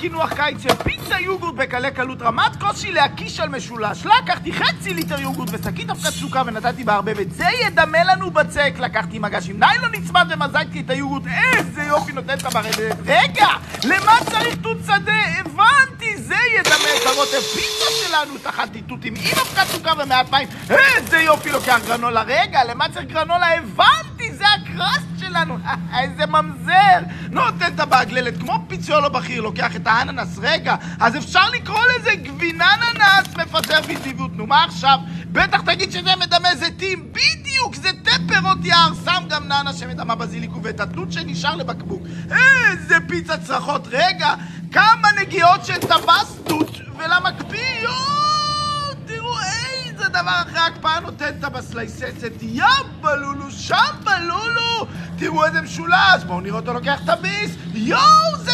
קינוח קיץ של פיצה יוגורט בקלי קלות רמת קושי להקיש על משולש. לקחתי חצי ליטר יוגורט ושקית אבקת סוכר ונתתי בערבב את זה ידמה לנו בצק. לקחתי מגש עם ניילון נצמד ומזגתי את היוגורט. איזה יופי נותן את הברדת. רגע, למה צריך תות שדה? הבנתי, זה ידמה את הרוטב פיצה שלנו. טחנתי תותים עם אבקת סוכר ומעט מים. איזה יופי לוקח גרנולה. רגע, למה צריך גרנולה? הבנתי, זה הקראסט שלנו. איזה ממזר. נותן את הבגללת כמו פיציולו בכיר, לוקח את האננס. רגע, אז אפשר לקרוא לזה גבינה אננס מפזר באטבעות. נו, מה עכשיו? בטח תגיד שזה מדמה זיתים. בדיוק, זה תה פירות יער. שם גם נאנה שמדמה בזיליקו ואת התות שנשאר לבקבוק. איזה פיצה צרחות. רגע, כמה נגיעות של טווס תות ולמקפיא. יואו, דבר אחרי ההקפאה נותן את הבסלייססת. יא בלולו, שם בלולו. תראו איזה משולש. בואו נראה אותו לוקח את הביס. יואו, זה